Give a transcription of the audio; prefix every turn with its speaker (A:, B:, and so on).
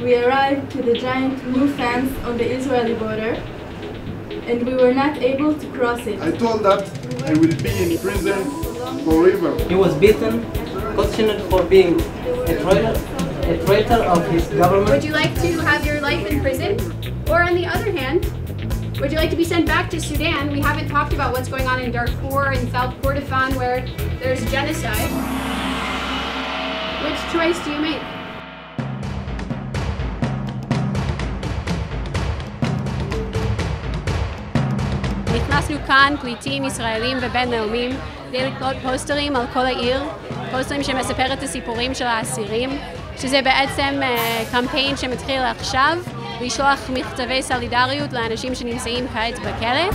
A: we arrived to the giant new fence on the Israeli border and we were not able to cross it.
B: I told that I will be in prison forever.
C: He was beaten, questioned for being a traitor, a traitor of his government.
D: Would you like to have your life in prison? Or on the other hand, would you like to be sent back to Sudan? We haven't talked about what's going on in Darfur and South Kordofan where there's genocide. Which choice do you make? נכנסנו כאן פליטים ישראלים ובינלאומיים כדי לקלוט פוסטרים על כל העיר, פוסטרים שמספר את הסיפורים של האסירים, שזה בעצם uh, קמפיין שמתחיל עכשיו, לשלוח מכתבי סולידריות לאנשים שנמצאים כעת בכלא.